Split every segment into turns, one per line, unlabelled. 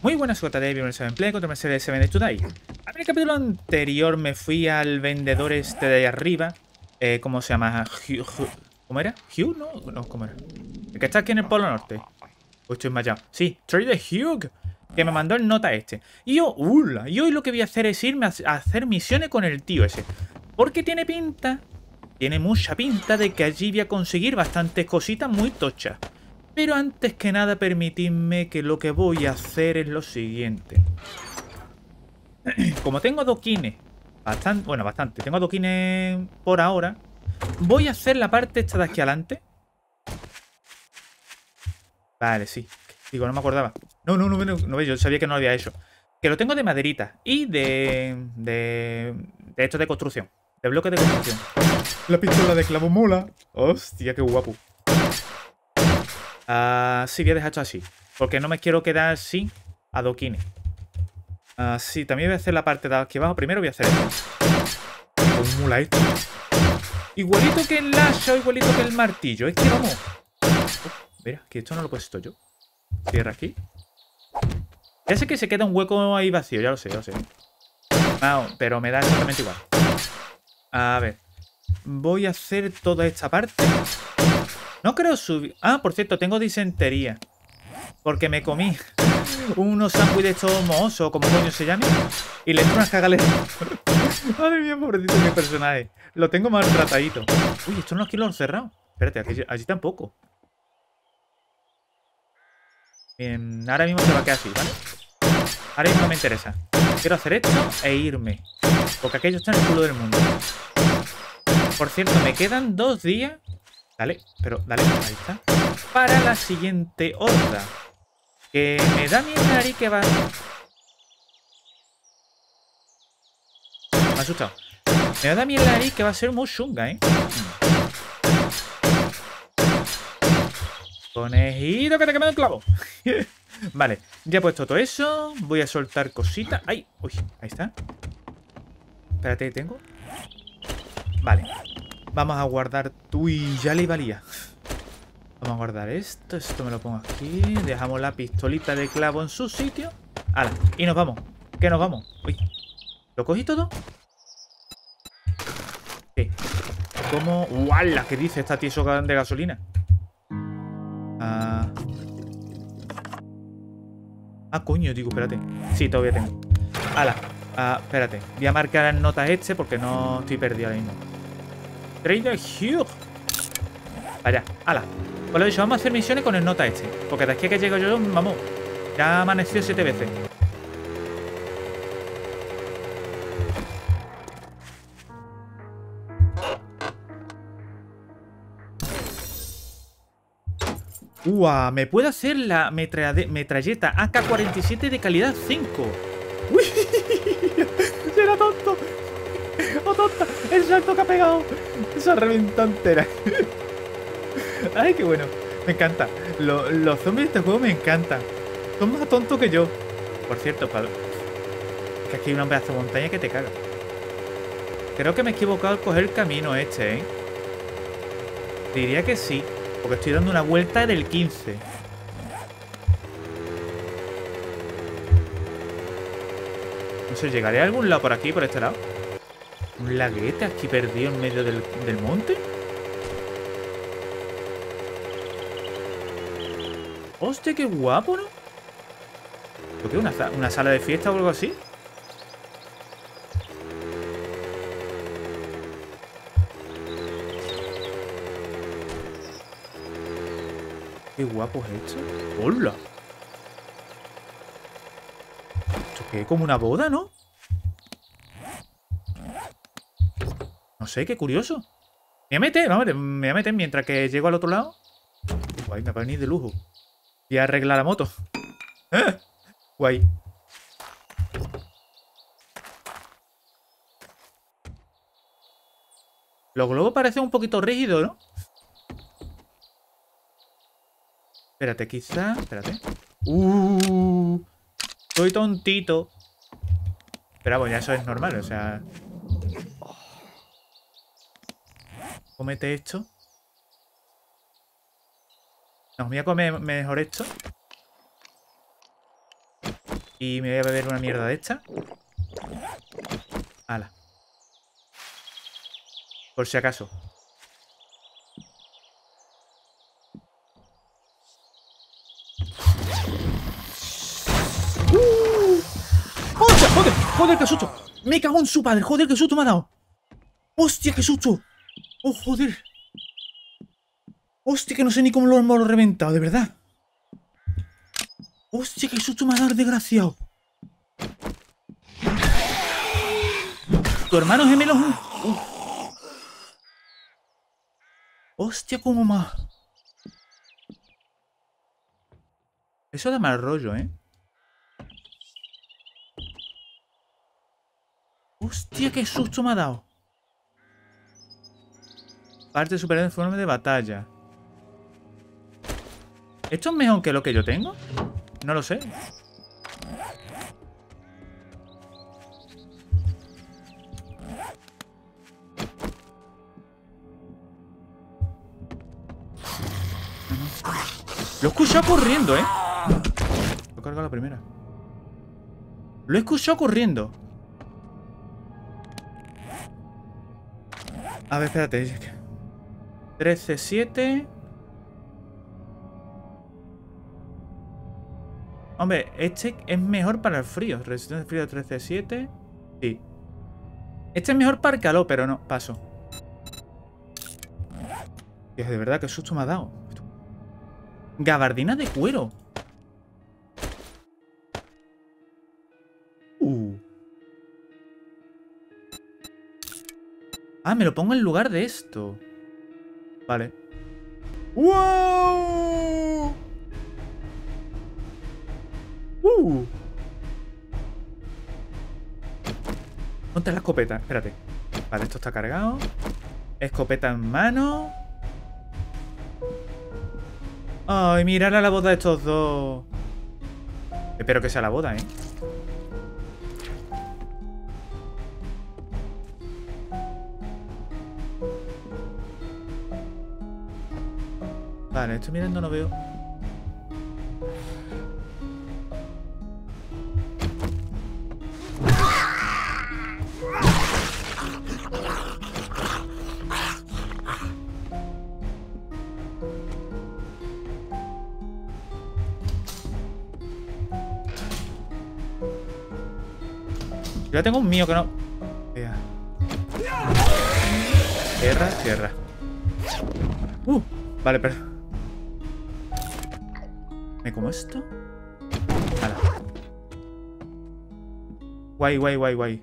Muy buenas JD, bienvenidos a Gameplay contra Mercedes 7 de Today. A ver, el capítulo anterior me fui al vendedor este de arriba. Eh, ¿Cómo se llama? ¿Cómo era? ¿Hugh? No, no, ¿cómo era? El que está aquí en el Polo Norte. Pues estoy mallado. Sí, Trader Hugh, que me mandó el nota este. Y yo, ¡ula! Y hoy lo que voy a hacer es irme a a hacer misiones con el tío ese. Porque tiene pinta, tiene mucha pinta de que allí voy a conseguir bastantes cositas muy tochas. Pero antes que nada, permitidme que lo que voy a hacer es lo siguiente. Como tengo adoquines, bastante, bueno, bastante, tengo adoquines por ahora, voy a hacer la parte esta de aquí adelante. Vale, sí. Digo, no me acordaba. No, no, no, no, no, yo sabía que no lo había hecho. Que lo tengo de maderita y de, de, de esto de construcción. De bloques de construcción. La pistola de clavo mola. Hostia, qué guapo. Ah, sí, voy a dejar esto así. Porque no me quiero quedar sin adoquines. Ah, sí, también voy a hacer la parte de aquí abajo. Primero voy a hacer esto. ¿Cómo mola esto? Igualito que el hacha igualito que el martillo. Es que vamos. Oh, mira, que esto no lo he puesto yo. Cierra aquí. Ya sé que se queda un hueco ahí vacío, ya lo sé, ya lo sé. Pero me da exactamente igual. A ver. Voy a hacer toda esta parte. No creo subir... Ah, por cierto, tengo disentería. Porque me comí unos sándwiches estos mohosos, como coño se llame. Y le entró unas cagales. Madre mía, pobrecito mi personaje. Lo tengo maltratadito. Uy, esto no aquí lo han cerrado. Espérate, aquí, allí tampoco. Bien, ahora mismo se va a quedar así, ¿vale? Ahora mismo no me interesa. Quiero hacer esto e irme. Porque aquello está en el culo del mundo. Por cierto, me quedan dos días. Dale, pero dale, ahí está. Para la siguiente horda. Que me da miedo nariz que va. Me ha asustado. Me da miedo nariz que va a ser muy chunga, ¿eh? Conejito que te quema el clavo. vale, ya he puesto todo eso. Voy a soltar cositas. ¡Ay! Uy, ahí está. Espérate, ¿tengo? Vale. Vamos a guardar... Uy, ya le valía. Vamos a guardar esto. Esto me lo pongo aquí. Dejamos la pistolita de clavo en su sitio. ¡Hala! Y nos vamos. ¿Qué nos vamos? Uy. ¿Lo cogí todo? ¿Qué? ¿Cómo? ¡Wala! ¿Qué dice esta tieso de gasolina? Ah... Ah, coño, digo, espérate. Sí, todavía tengo. ¡Hala! Ah, espérate. Voy a marcar las notas este porque no estoy perdido ahora mismo. Trader Hugh. Vaya, ala. Pues lo dicho, vamos a hacer misiones con el nota este. Porque de aquí a que llego yo, vamos. Ya amaneció siete veces. ¡Uah! Me puedo hacer la metralleta AK-47 de calidad 5. ¡Uy! ¡Será tonto! ¡Oh, tonta! ¡El salto que ha pegado! Esa reventó entera. ¡Ay, qué bueno! Me encanta. Lo- los zombies de este juego me encantan. Son más tontos que yo. Por cierto, Pablo. Que aquí hay una pedazo de montaña que te caga. Creo que me he equivocado al coger el camino este, ¿eh? Diría que sí. Porque estoy dando una vuelta del 15. No sé, ¿llegaré a algún lado por aquí, por este lado? ¿Un laguete aquí perdido en medio del, del monte? ¡Hostia, qué guapo, ¿no? ¿Lo qué? ¿Una, ¿Una sala de fiesta o algo así? Qué guapo es esto. ¡Hola! Esto es como una boda, ¿no? Qué curioso. Me voy a meter, vamos, me voy a meter mientras que llego al otro lado. Guay, me va a venir de lujo. A arreglar la moto. ¡Eh! Guay. Los globos parecen un poquito rígidos, ¿no? Espérate, quizá... Espérate. ¡Uh! Soy tontito. Pero bueno, ya eso es normal, o sea... Cómete esto. No, voy a comer mejor esto. Y me voy a beber una mierda de esta. Ala. Por si acaso. ¡Uh! ¡Hostia! ¡Joder! ¡Joder, qué susto! ¡Me cago en su padre! ¡Joder, qué susto me ha dado! ¡Hostia, qué susto! ¡Oh, joder! ¡Hostia, que no sé ni cómo lo hemos reventado, de verdad! ¡Hostia, qué susto me ha dado, desgraciado! Tu hermano gemelo es. Hostia, cómo más... Eso da mal rollo, ¿eh? Hostia, qué susto me ha dado. Parte superior en forma de batalla. ¿Esto es mejor que lo que yo tengo? No lo sé. Lo he escuchado corriendo, ¿eh? Lo he cargado la primera. Lo he escuchado corriendo. A ver, espérate. 13, 7. Hombre, este es mejor para el frío. Resistencia al frío 13, 7. Sí. Este es mejor para el calor, pero no, paso. Dios, de verdad, qué susto me ha dado. Gabardina de cuero. Uh. Ah, me lo pongo en lugar de esto. Vale. ¡Wow! ¡Uh! Ponte la escopeta, espérate. Vale, esto está cargado. Escopeta en mano. Ay, mirar a la boda de estos dos. Espero que sea la boda, ¿eh? Vale, estoy mirando, no veo. Yo tengo un mío que no... Tierra, tierra. Uh, vale, pero... ¿Me como esto? Hala. Guay, guay, guay, guay.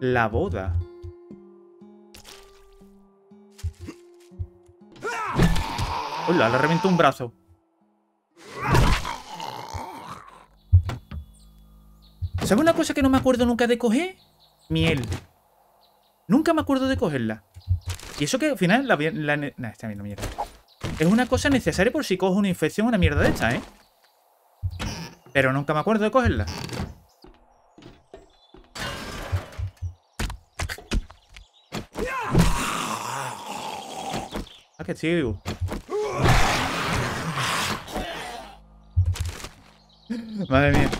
La boda. Hola, le reventó un brazo. ¿Sabes una cosa que no me acuerdo nunca de coger? Miel. Nunca me acuerdo de cogerla. Y eso que al final la... la nah, está viendo mierda. Es una cosa necesaria por si cojo una infección una mierda de esta, ¿eh? Pero nunca me acuerdo de cogerla. Ah, que chido. Madre mía.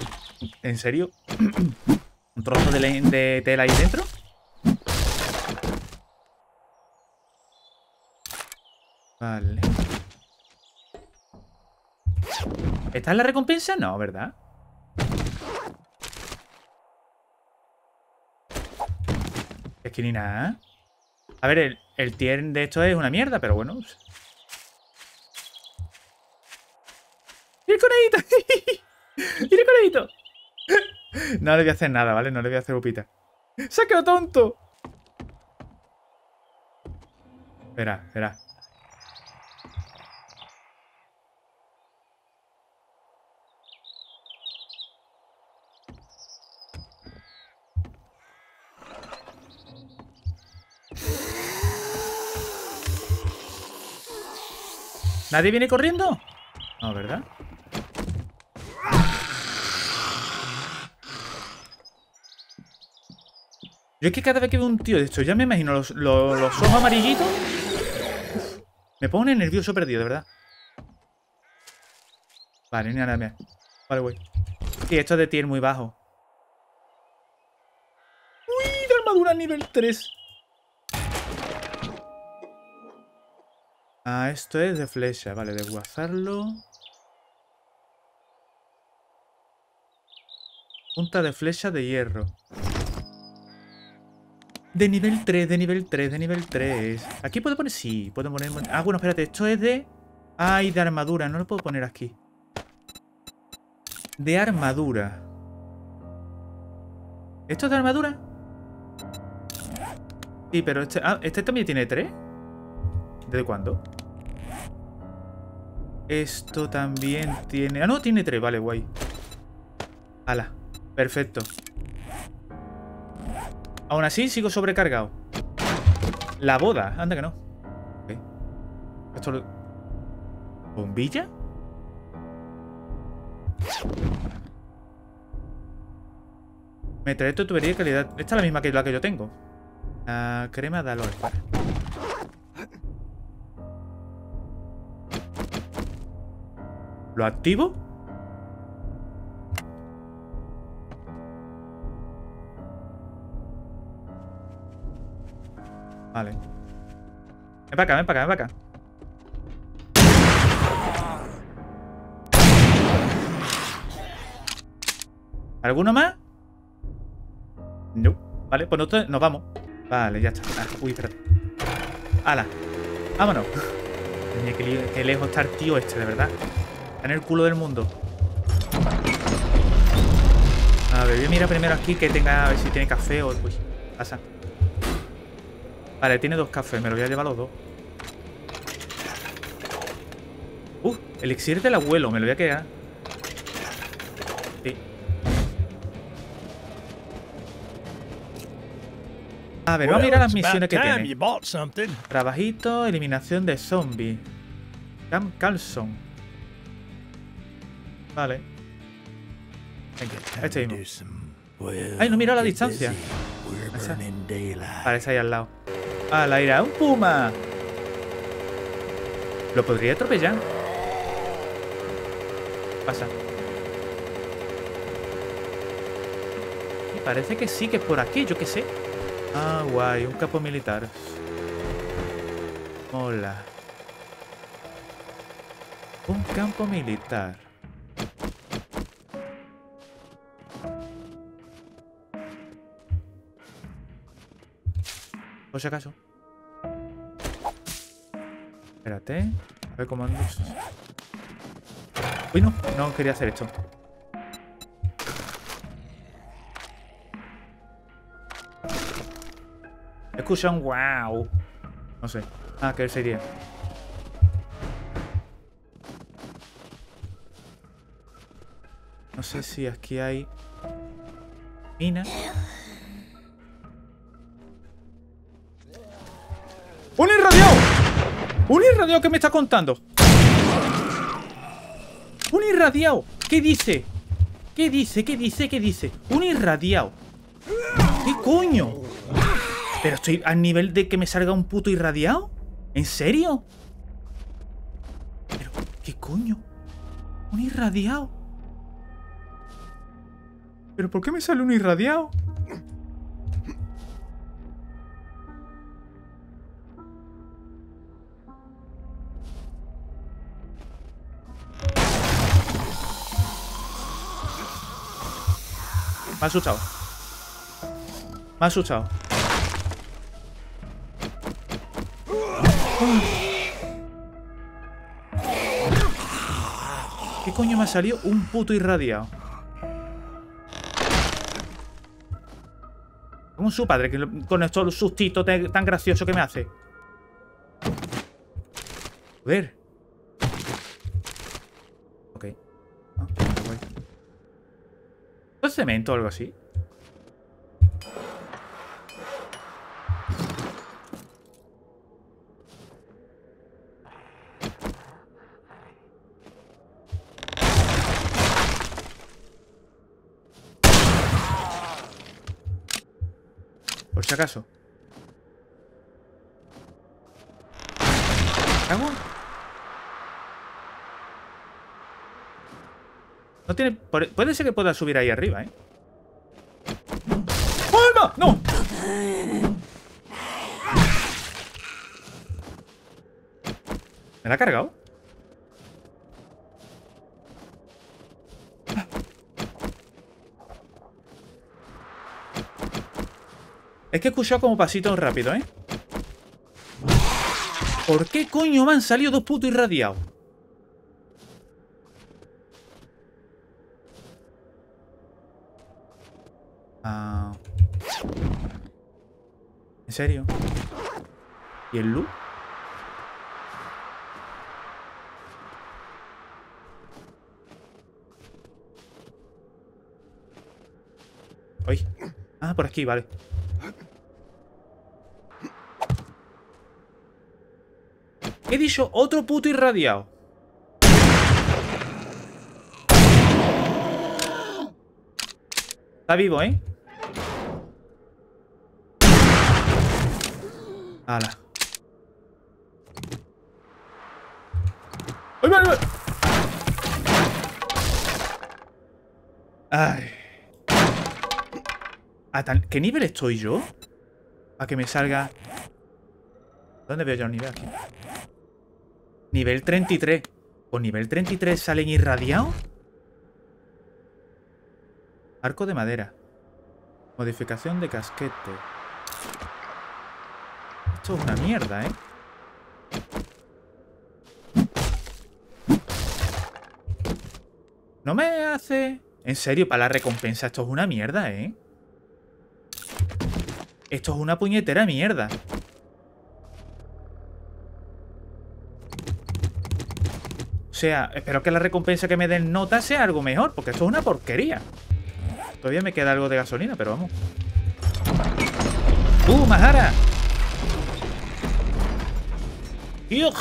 ¿En serio? ¿Un trozo de tela ahí dentro? Vale. ¿Esta es la recompensa? No, ¿verdad? Es que ni nada. A ver, el, el tier de esto es una mierda, pero bueno. ¡Y el conejito! ¡Y el conejito! No le voy a hacer nada, ¿vale? No le voy a hacer upita. ¡Se ha quedado tonto! Espera, espera. ¿Nadie viene corriendo? No, ¿verdad? Yo es que cada vez que veo un tío de esto, ya me imagino los, los, los ojos amarillitos. me pone nervioso perdido, de verdad. Vale, ni nada, mira. Vale, güey. Y esto de tier muy bajo. ¡Uy! De armadura nivel 3. Ah, esto es de flecha. Vale, desguazarlo. Punta de flecha de hierro. De nivel 3, de nivel 3, de nivel 3. Aquí puedo poner... Sí, puedo poner... Ah, bueno, espérate. Esto es de... Ay, de armadura. No lo puedo poner aquí. De armadura. ¿Esto es de armadura? Sí, pero este... Ah, ¿este también tiene 3? ¿Desde cuándo? Esto también tiene... Ah, no, tiene 3. Vale, guay. Hala. Perfecto. Aún así, sigo sobrecargado. La boda. Anda que no. Esto lo... ¿Bombilla? Me trae tu tubería de calidad. Esta es la misma que la que yo tengo. La crema de aloe. ¿Lo activo? Vale. Ven para acá, ven para acá, ven para acá. ¿Alguno más? No. Vale, pues nosotros nos vamos. Vale, ya está. Ah, uy, espérate. ¡Hala! ¡Vámonos! Qué, qué lejos está el tío este, de verdad. Está en el culo del mundo. A ver, voy a mirar primero aquí que tenga... A ver si tiene café o... Uy, pasa. Vale, tiene dos cafés. Me lo voy a llevar los dos. Uh, elixir del abuelo. Me lo voy a quedar. Sí. A ver, vamos a mirar las misiones que tiene. Trabajito, eliminación de zombies. Cam Carlson. Vale. Venga, este mismo. Ay, no mira la distancia. Parece ahí al lado. ¡Al aire! ¡Un puma! ¿Lo podría atropellar? Pasa. Y parece que sí, que es por aquí, yo qué sé. Ah, guay, un capo militar. Hola. Un campo militar. Por si acaso. Espérate. A ver cómo ando. Uy, no. No quería hacer esto. Un wow. No sé. Ah, que sería. No sé si aquí hay... Mina. ¡Un irradiado que me está contando! ¡Un irradiado! ¿Qué dice? ¿Qué dice? ¿Qué dice? ¿Qué dice? ¡Un irradiado! ¿Qué coño? ¿Pero estoy al nivel de que me salga un puto irradiado? ¿En serio? ¿Pero qué coño? ¿Un irradiado? ¿Pero por qué me sale un irradiado? Ha asustado. Me ha asustado. ¿Qué coño me ha salido? Un puto irradiado. Como su padre, que con estos sustitos tan graciosos que me hace. Joder. ¿Es cemento algo así? Por si acaso. No tiene... Puede ser que pueda subir ahí arriba, ¿eh? ¡Oh, no! ¡No! ¿Me la ha cargado? Es que he escuchado como pasito rápido, ¿eh? ¿Por qué coño me han salido dos putos irradiados? Serio? ¿Y el Lu? Ay. Ah, por aquí, vale. He dicho otro puto irradiado. Está vivo, ¿eh? Hala. ¡Ay, vale, vale! Ay. ¿Qué nivel estoy yo? A que me salga... ¿Dónde veo yo el nivel? Aquí. Nivel 33. ¿Con nivel 33 salen irradiados? Arco de madera. Modificación de casquete. Esto es una mierda, ¿eh? No me hace... En serio, para la recompensa esto es una mierda, ¿eh? Esto es una puñetera mierda. O sea, espero que la recompensa que me den nota sea algo mejor, porque esto es una porquería. Todavía me queda algo de gasolina, pero vamos. ¡Uh, Mahara! ¡Yugh!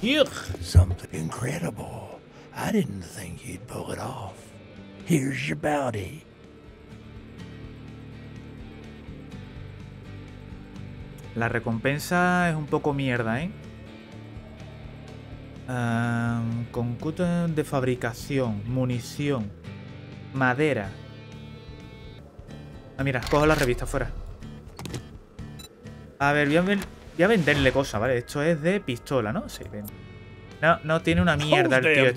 ¡Yugh!
Something incredible. I didn't think you'd pull it off. Here's your bounty.
La recompensa es un poco mierda, ¿eh? Um, de fabricación, munición, madera. Ah, mira, cojo la revista fuera. A ver, voy a, venderle cosas, ¿vale? Esto es de pistola, ¿no? Sí, ven. No, no tiene una mierda el tío este.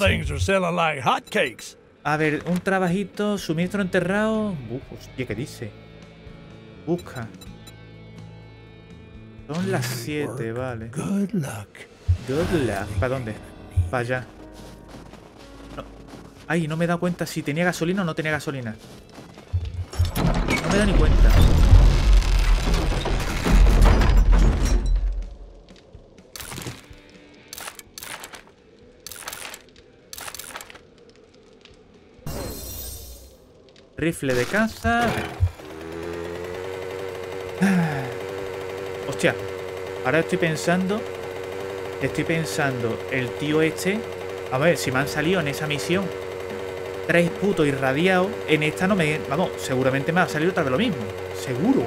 A ver, un trabajito, suministro enterrado. Uf, hostia, ¿qué dice? Busca. Son las 7, vale.
Good luck.
¿Para dónde? Para allá. Ay, no me he dado cuenta si tenía gasolina o no tenía gasolina. No me he dado ni cuenta. Rifle de caza. Hostia. Ahora estoy pensando Estoy pensando, el tío este... A ver, si me han salido en esa misión tres putos irradiados, en esta no me... Vamos, seguramente me ha salido otra vez lo mismo. Seguro.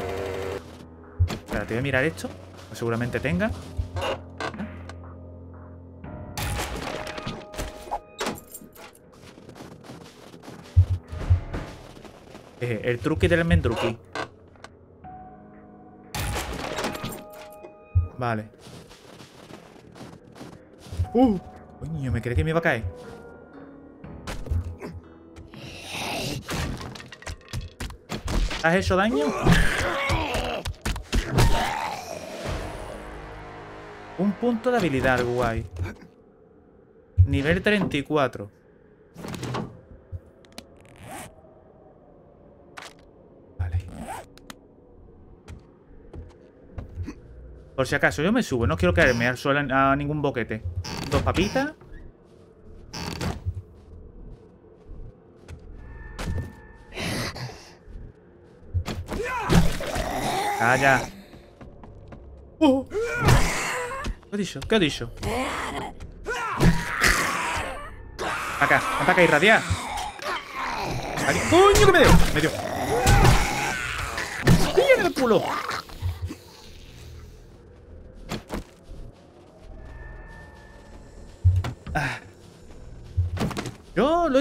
Espera, te voy a mirar esto. Seguramente tenga. El truque del mendruki. Vale. ¡Uh! Coño, me cree que me iba a caer. ¿Has hecho daño? Un punto de habilidad, guay. Nivel 34. Por si acaso, yo me subo. No quiero caerme suelo a ningún boquete. Dos papitas. Calla. Uh. ¿Qué ha dicho? ¿Qué ha dicho? Acá, ataca irradiar. ¡Coño que me dio! Me dio. ¡Pilla el culo!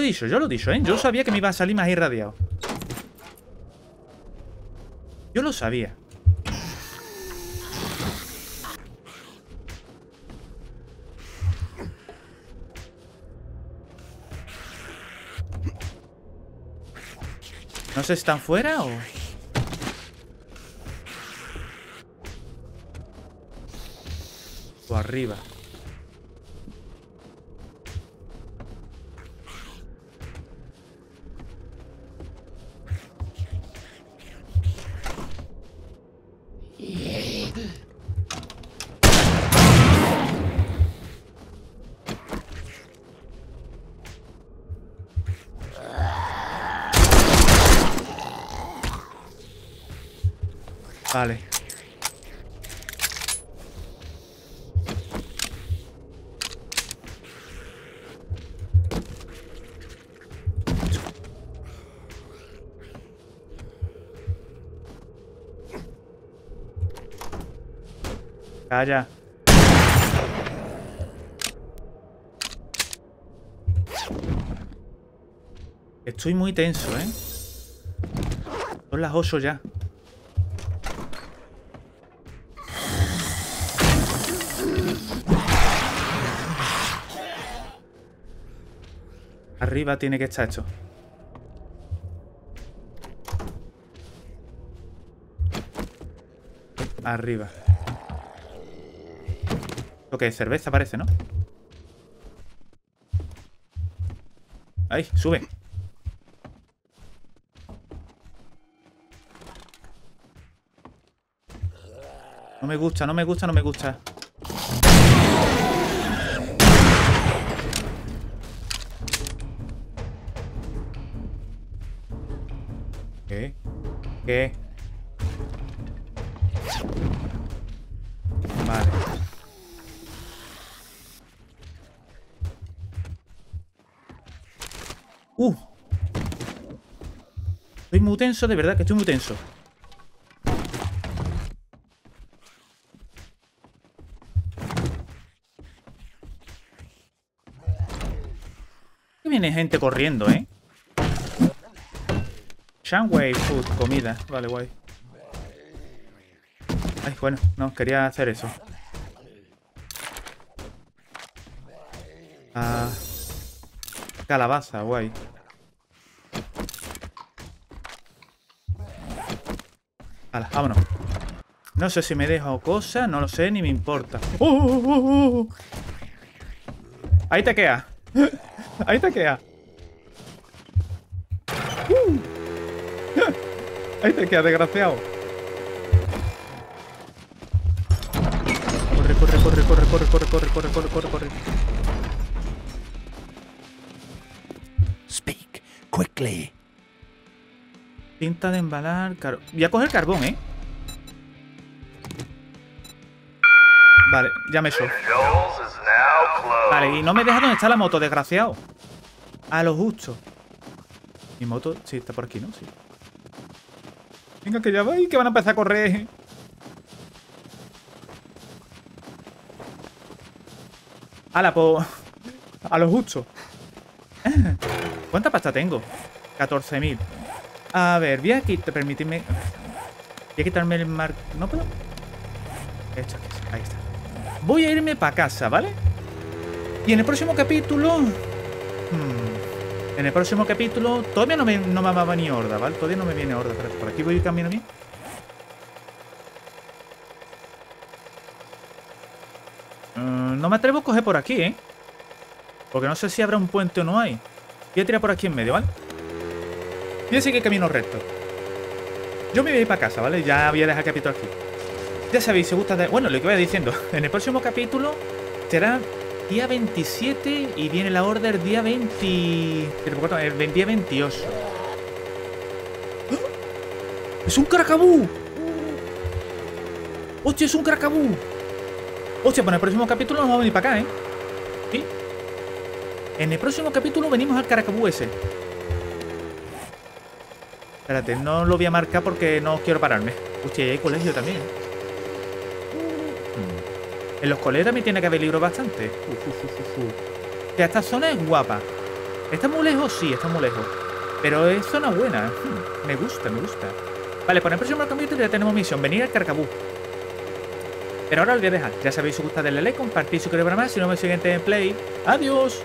He dicho, yo lo he dicho, ¿eh? Yo sabía que me iba a salir más irradiado. Yo lo sabía. No sé si están fuera o... O arriba. Vale. Calla. Estoy muy tenso, ¿eh? Son las 8 ya. Arriba tiene que estar esto. Arriba. Lo que es cerveza parece, ¿no? Ahí, sube. No me gusta, no me gusta, no me gusta. ¿Qué? Vale. Uh. Estoy muy tenso, de verdad que estoy muy tenso. Que viene gente corriendo, ¿eh? Shanwei Food, comida. Vale, guay. Ay, bueno, no, quería hacer eso. Ah, calabaza, guay. Hala, vámonos. No sé si me dejo cosas, no lo sé, ni me importa. ¡Oh, oh, oh, oh! Ahí te queda. Ahí te queda. Ahí te queda, desgraciado. Corre, corre, corre, corre, corre, corre, corre, corre, corre, corre, corre.
Speak quickly.
Tinta de embalar. Car... Voy a coger carbón, ¿eh? Vale, ya me soy. Vale, y no me deja dónde está la moto, desgraciado. A lo justo. Mi moto, sí, está por aquí, ¿no? Sí. Venga, que ya vais, que van a empezar a correr. Ala, pues... A lo justo. ¿Cuánta pasta tengo? 14.000. A ver, voy a quitar... Permitidme... Voy a quitarme el mar... ¿No puedo? Esto ahí está. Voy a irme para casa, ¿vale? Y en el próximo capítulo... hmm, en el próximo capítulo... Todavía no me, no me va venir horda, ¿vale? Todavía no me viene horda. Por aquí voy camino bien. Mm, no me atrevo a coger por aquí, ¿eh? Porque no sé si habrá un puente o no hay. Voy a tirar por aquí en medio, ¿vale? Voy a seguir camino recto. Yo me voy a ir para casa, ¿vale? Ya voy a dejar el capítulo aquí. Ya sabéis, si gusta... De... Bueno, lo que voy diciendo. En el próximo capítulo será día 27 y viene la order día 20... El día 28. ¡Ah! ¡Es un caracabú! ¡Hostia, es un caracabú! Hostia, en el próximo capítulo nos vamos a venir para acá, ¿eh? En el próximo capítulo venimos al caracabú ese. Espérate, no lo voy a marcar porque no quiero pararme. Hostia, hay colegio también. En los colegios también tiene que haber libros bastante. Uf, uf. Ya, esta zona es guapa. ¿Está muy lejos? Sí, está muy lejos. Pero es zona buena. Hmm, me gusta, me gusta. Vale, por el próximo capítulo ya tenemos misión. Venir al Carcabú. Pero ahora lo voy a dejar. Ya sabéis, si os gusta, darle like, compartir, suscribiros para más. Si no, me siguiente en play. ¡Adiós!